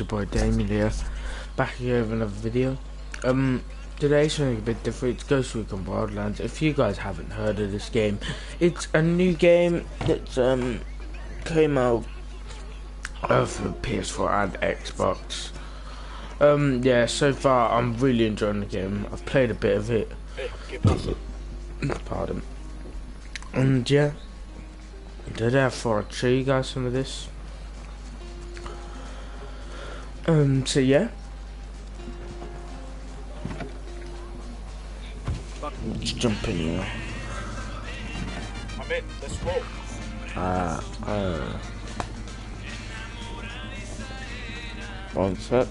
your boy Damien here, back here with another video. Um, today's something a bit different. It's Ghost Recon Wildlands. If you guys haven't heard of this game, it's a new game that um came out uh, for PS4 and Xbox. Um, yeah, so far I'm really enjoying the game. I've played a bit of it. Pardon. And yeah, therefore I'll show you guys some of this. Um, so yeah. Let's jump in here. I'm in. Let's roll. Uh, uh. One sec.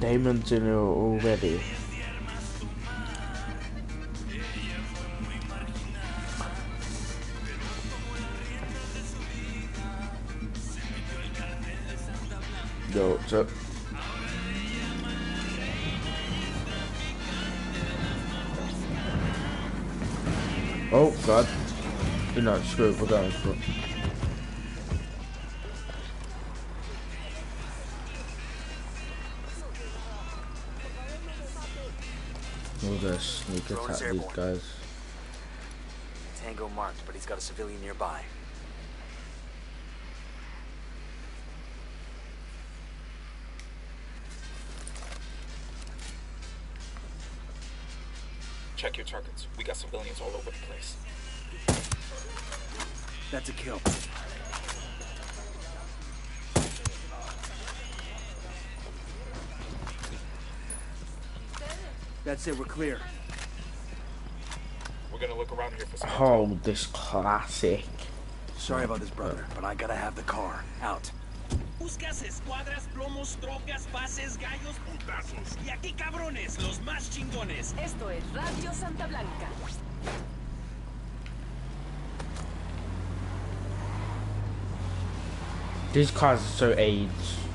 Damon's in it already. God. You're not screwed, we're going for it. We're gonna sneak attack these guys. Tango marked, but he's got a civilian nearby. Civilians all over the place. That's a kill. That's it, we're clear. We're gonna look around here for some. Oh, this classic. Sorry about this, brother, but I gotta have the car. Out. Buscas escuadras, plomos, trocas, bases, gallos, putazos. Y aquí cabrones, los más chingones. Esto es Radio Santa Blanca. These cars are so AIDS.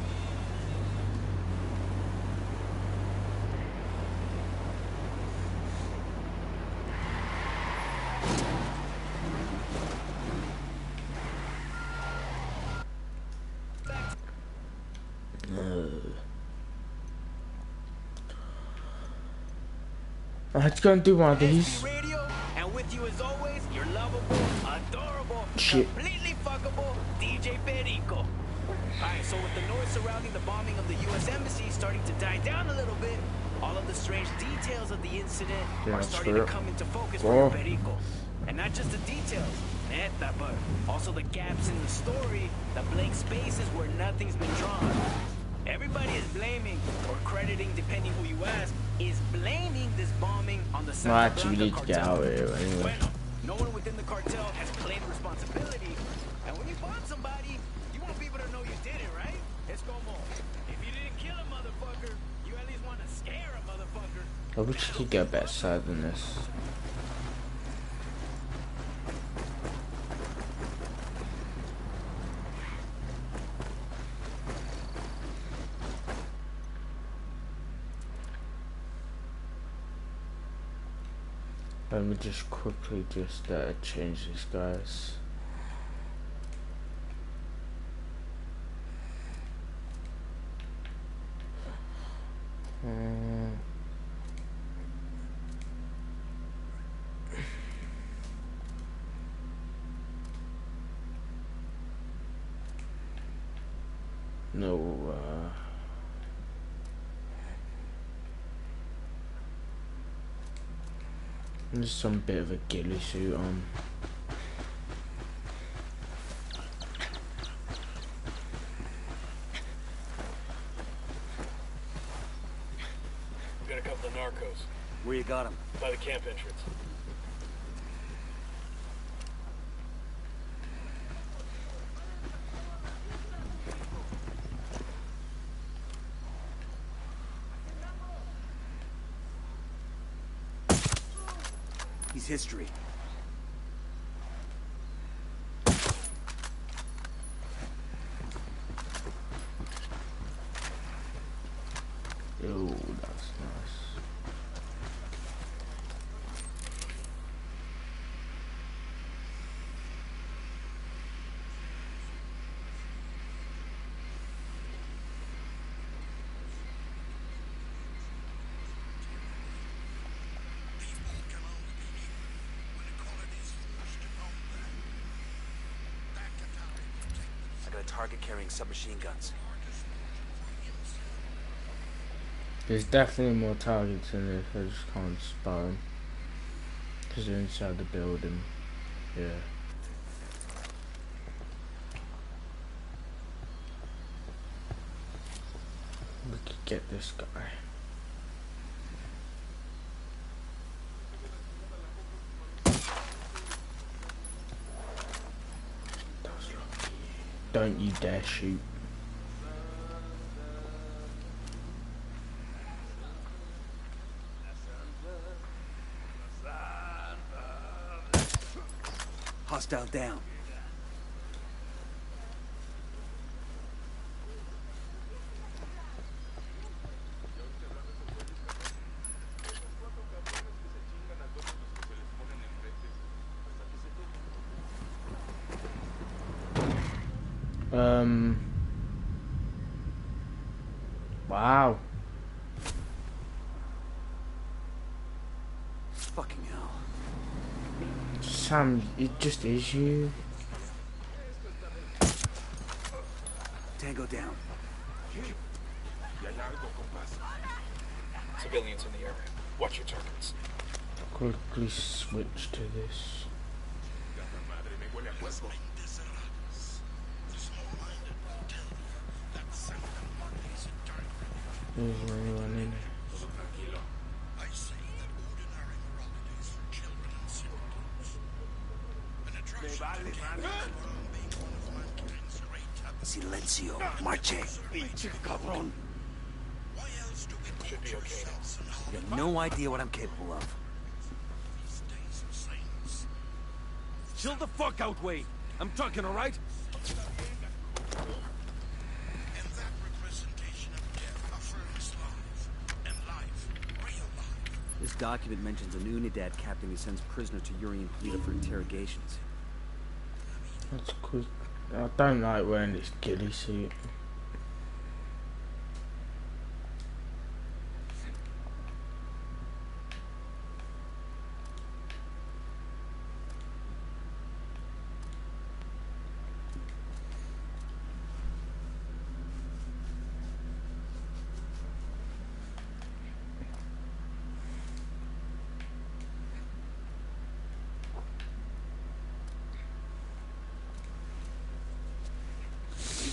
Let's go and do one of these. Radio, and with you as always, your lovable, adorable, Shit. completely fuckable DJ Perico. Alright, so with the noise surrounding the bombing of the U.S. Embassy starting to die down a little bit, all of the strange details of the incident Yeah, are starting sure. to come into focus Oh. for Perico. And not just the details, neta, but also the gaps in the story, the blank spaces where nothing's been drawn. Everybody is blaming, or crediting, depending who you ask, is blaming this bombing on the No, Santa actually, we need to get out of here anyway. No one within the cartel has claimed responsibility. And when you bomb somebody, you want people to know you did it, right? Es como, if you didn't kill a motherfucker, you at least want to scare a motherfucker. I wish you could get a better side than this. Let me just quickly just uh, change this, guys. Mm. No, There's some bit of a ghillie suit on. We got a couple of narcos Where you got him? by the camp entrance. He's history. Oh, that's nice. Target carrying submachine guns. There's definitely more targets in this. I just can't spot them because they're inside the building. Yeah. We could get this guy. Don't you dare shoot. Hostile down. Um. Wow. Fucking hell. Sam, it just is you. Tango down. Civilians in the area. Watch your targets. Quickly switch to this. Is there anyone Marche. Cabron. Should be okay now. You have no idea what I'm capable of. Chill the fuck out, Wade. I'm talking, all right? This document mentions an Unidad captain who sends prisoner to Yuri and Polito for interrogations. That's quick. I don't like wearing this ghillie suit.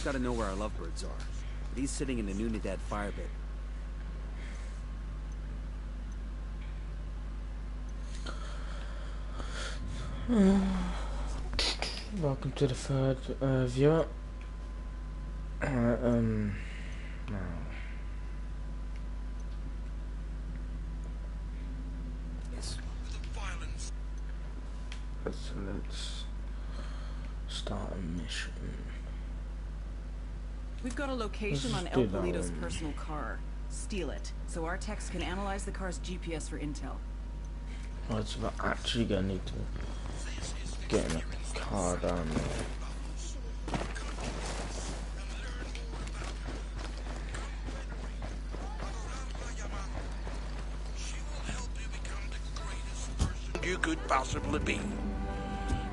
We've got to know where our lovebirds are. He's sitting in an Unidad firebase. Welcome to the third uh, viewer. Uh, um, now. Let's start a mission. We've got a location on El Polito's personal car. Steal it, so our techs can analyze the car's GPS for intel. Right, so we're actually gonna need to get in a car down there. you could possibly be.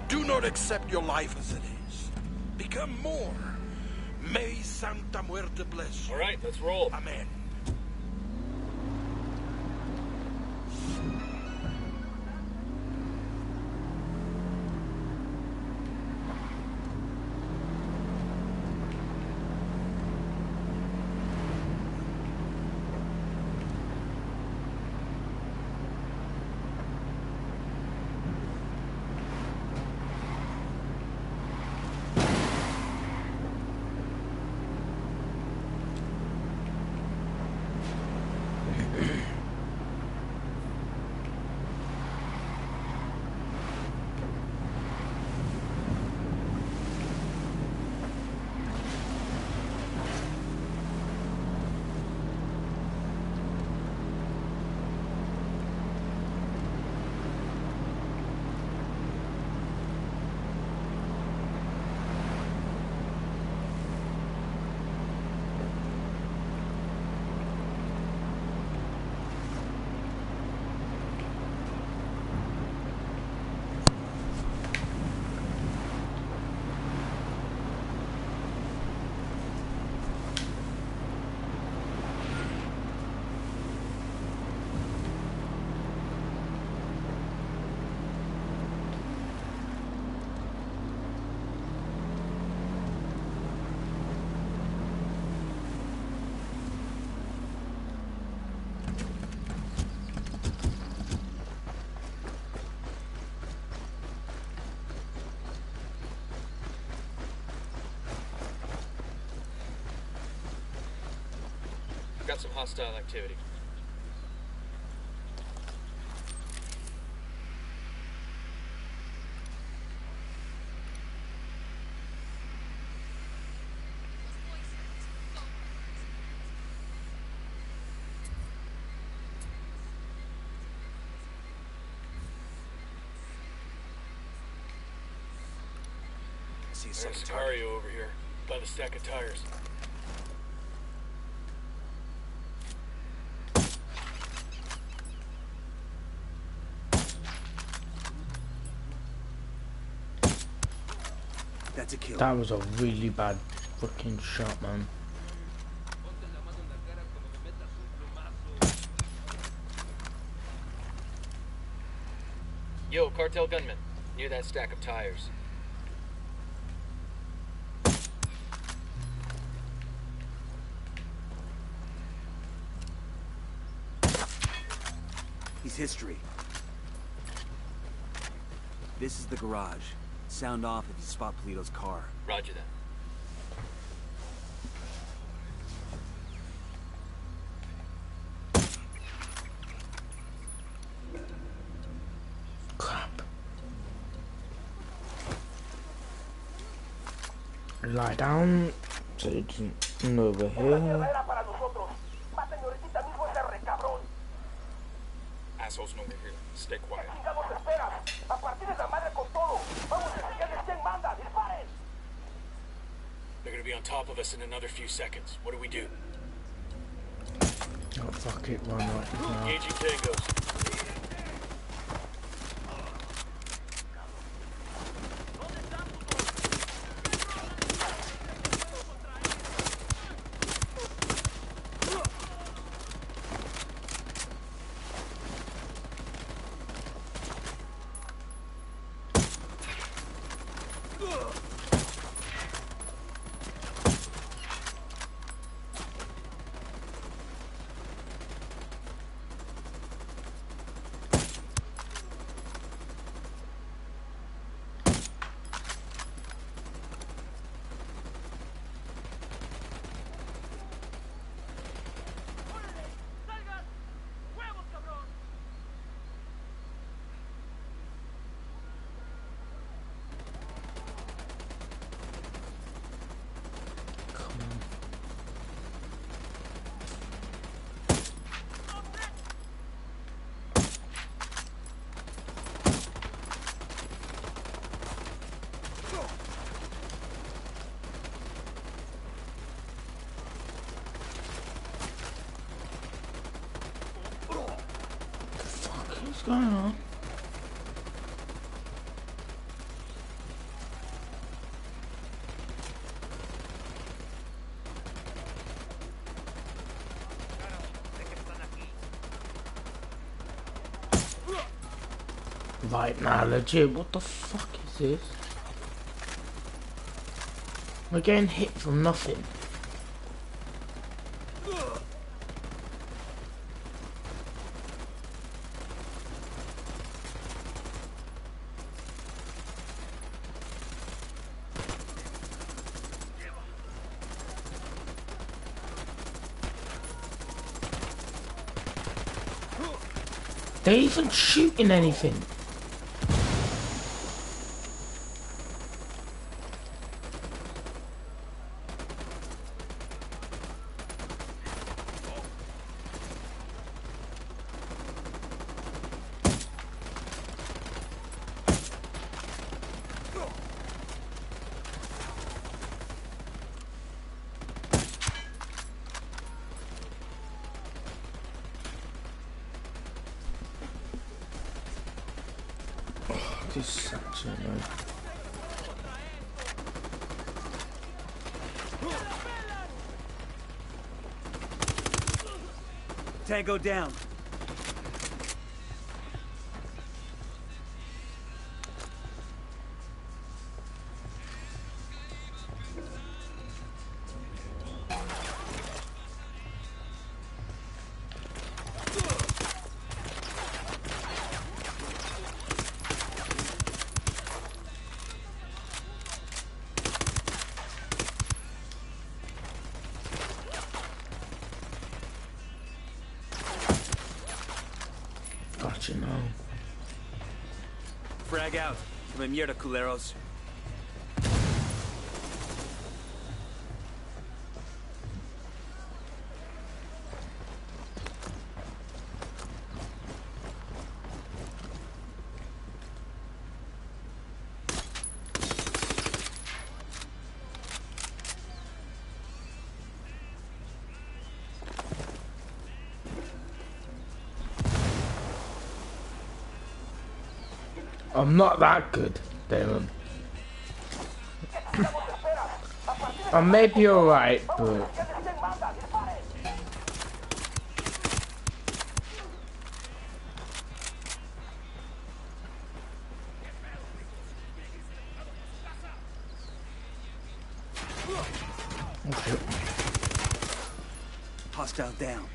Do not accept your life as it is. Become more. May Santa Muerte bless you. All right, let's roll. Amen. Got some hostile activity. There's. Sicario over here, by the stack of tires. That was a really bad fucking shot, man. Yo, cartel gunman, near that stack of tires. He's history. This is the garage. Sound off if you spot Polito's car. Roger that. Crap. Lie down so it doesn't over here. Assholes know we're here. Stay quiet. They're gonna be on top of us in another few seconds. What do we do? Oh fuck it, why not? No. Engaging tangos. Come on. The fuck is going on? Right now, legit, what the fuck is this? We're getting hit from nothing. They're even shooting anything. just such man. Tango down. Out. Come mierda, culeros. I'm not that good, Damon. I may be alright, but... Hostile down.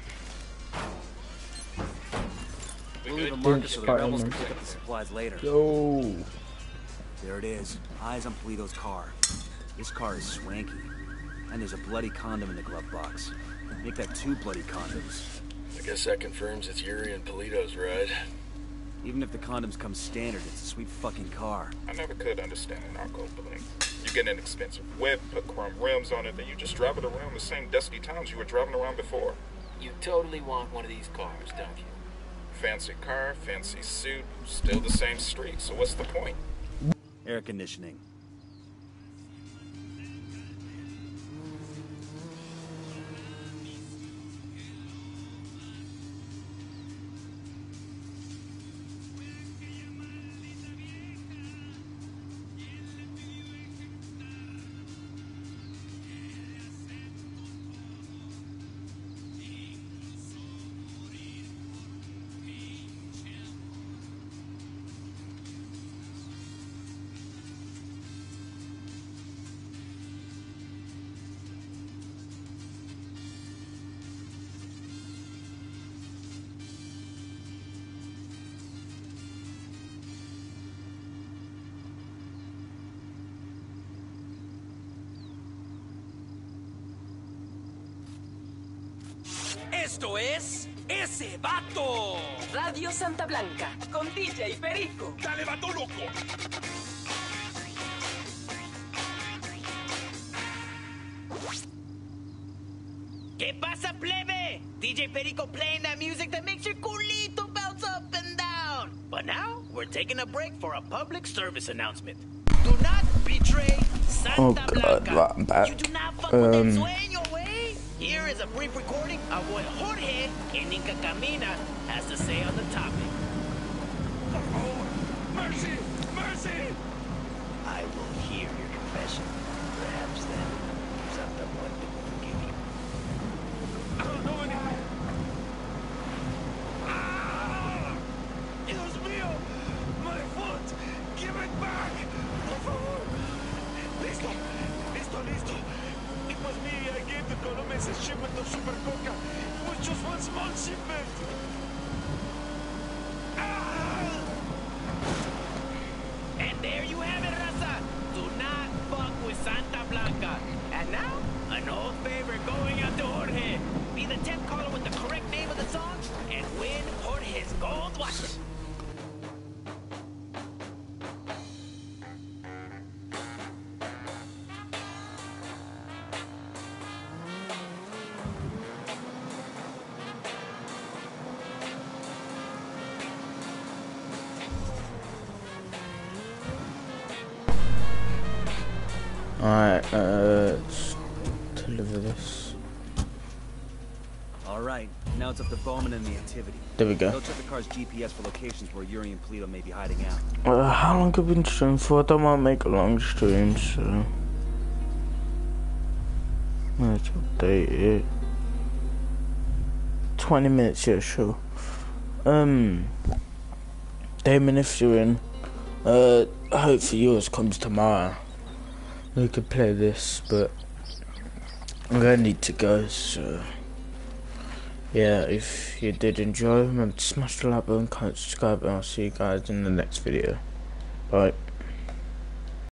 We'll good? leave a marker so the Didn't rebels spot can pick up the supplies later. Yo! There it is. Eyes on Polito's car. This car is swanky. And there's a bloody condom in the glove box. Make that two bloody condoms. I guess that confirms it's Yuri and Polito's ride. Even if the condoms come standard, it's a sweet fucking car. I never could understand a narco bling. You get an expensive whip, put chrome rims on it, then you just drive it around the same dusty towns you were driving around before. You totally want one of these cars, don't you? Fancy car, fancy suit, still the same street, so what's the point? Air conditioning. Esto es ese vato. Radio Santa Blanca, con DJ Perico. Dale, vato loco. ¿Qué pasa, plebe? DJ Perico playing that music that makes your culito bounce up and down. But now, we're taking a break for a public service announcement. Do not betray Santa Oh, God, Blanca. I'm back. You do not fuck with Um. Here is a brief recording of what Jorge in Inca Camina has to say on the topic. Mercy, mercy. I will hear your confession. Perhaps then, Muerte will All right. Now it's up to Bowman and the activity. There we They'll go. check the car's GPS for locations where Yuri and Polito may be hiding out. Uh, how long have we been streaming for? I don't want to make a long stream, so... Let's update it. 20 minutes, yeah, sure. Um... Damon, if you're in, uh, hopefully yours comes tomorrow. We could play this, but I'm gonna need to go, so... Yeah, if you did enjoy, remember to smash the like button, comment, subscribe, and I'll see you guys in the next video. Bye.